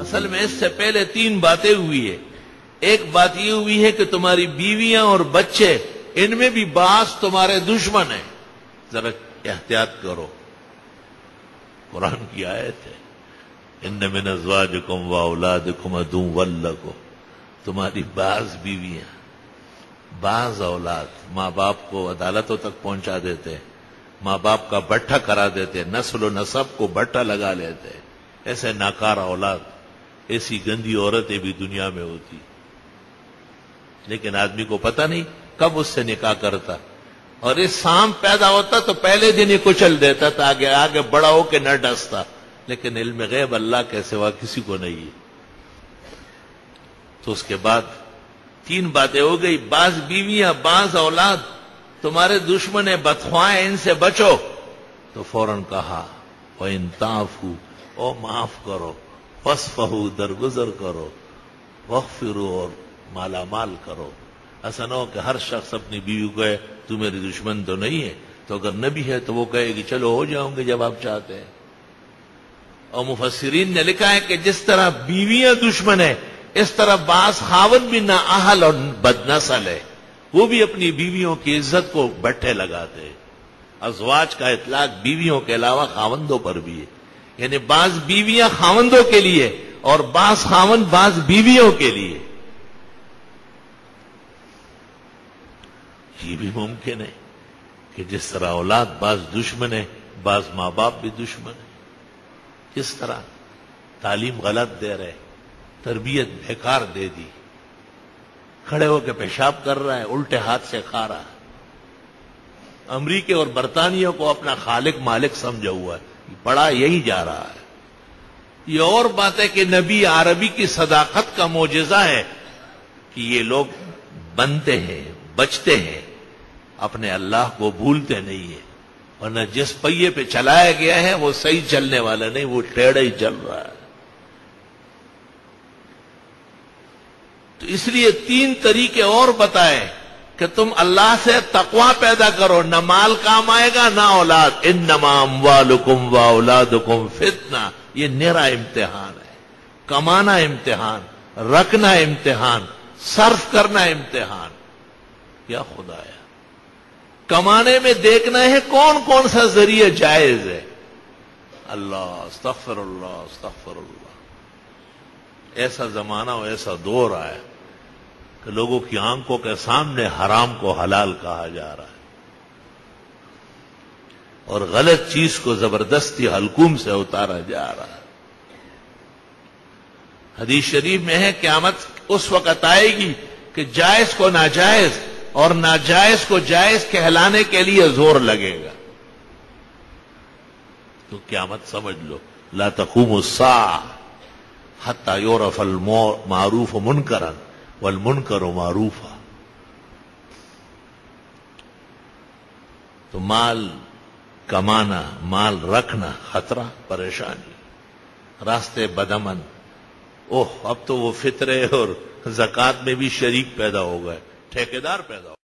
असल में इससे पहले तीन बातें हुई है। एक बात यह हुई है कि तुम्हारी बीवियाँ और बच्चे, इनमें भी बास तुम्हारे दुश्मन है। जरा एहतियात करो। कुरान की आयत है इन मिन अजवाजकुम व औलादकुम अदू वल्लको तुम्हारी बाज बीवियाँ बाज औलाद माँ बाप को अदालतों तक पहुँचा देते हैं माँ बाप का बट्टा करा देते नस्ल नसब को बट्टा लगा लेते ऐसे नाकार औलाद ऐसी गंदी औरतें भी दुनिया में होती। लेकिन आदमी को पता नहीं कब उससे निकाह करता। और इस शाम पैदा होता तो पहले दिन ही कुचल देता था, आगे आगे बड़ा होके न डसता। लेकिन इल्म गैब अल्लाह के सिवा किसी को नहीं है। तो उसके बाद तीन बातें हो गई, बाज बीवियाँ, बाज औलाद, तुम्हारे दुश्मन है बथवाएँ इनसे बचो। तो फ़ौरन कहा वह हूँ ओ माफ़ करो फसफहू दरगुजर करो वह फिरो और माला माल करो। ऐसा न हो कि हर शख्स अपनी बीवी को कहे, तू मेरी दुश्मन तो नहीं है? तो अगर नबी है तो वो कहेगी चलो, हो जाओगे जब आप चाहते हैं। और मुफसरीन ने लिखा है कि जिस तरह बीवियाँ दुश्मन है, इस तरह बास खावन भी ना आहल और बदनसल है। वो भी अपनी बीवियों की इज़्ज़त को बट्टे लगाते हैं। अजवाज का इतलाक बीवियों के अलावा खावंदों पर भी है। यानी बाज बीवियाँ खावंदों के लिए और बास खावन बाज बीवियों के लिए। ये भी मुमकिन है कि जिस तरह औलाद बाज दुश्मन है बाज माँ बाप भी दुश्मन है। किस तरह तालीम गलत दे रहे, तरबियत बेकार दे दी, खड़े होकर पेशाब कर रहा है, उल्टे हाथ से खा रहा है। अमरीके और बरतानिया को अपना खालिक मालिक समझा हुआ है। बड़ा यही जा रहा है। ये और बात है कि नबी अरबी की सदाकत का मोजा है कि ये लोग बनते हैं, बचते हैं, अपने अल्लाह को भूलते नहीं है। वरना जिस पहिए पे चलाया गया है, वो सही चलने वाला नहीं, वो टेढ़ा ही चल रहा है। तो इसलिए तीन तरीके और बताए। कि तुम अल्लाह से तकवा पैदा करो, न माल काम आएगा, ना औलाद। इन नमाम वालुकुम व फितना। ये निरा इम्तिहान है। कमाना इम्तिहान, रखना इम्तिहान, सर्फ करना इम्तिहान। या खुदाया। कमाने में देखना है कौन कौन सा ज़रिए जायज़ है। अल्लाह अस्तफर अल्लाह अस्तफर अल्लाह ऐसा जमाना और ऐसा दौर आया। कि लोगों की आँखों के सामने हराम को हलाल कहा जा रहा है। और गलत चीज़ को ज़बरदस्ती हलकुम से उतारा जा रहा है। हदीस शरीफ में है, क्यामत उस वक्त आएगी कि जायज़ को नाजायज और नाजायज को जायज़ कहलाने के लिए ज़ोर लगेगा। तो क्या मत समझ लो, ला तकूम सा हत्ता योरफल मारूफ मुनकरन। वल करो मारूफा तो माल कमाना, माल रखना खतरा, परेशानी। रास्ते बदमन। ओह, अब तो वो फितरे और जक़ात में भी शरीक पैदा हो गए, ठेकेदार पैदा हो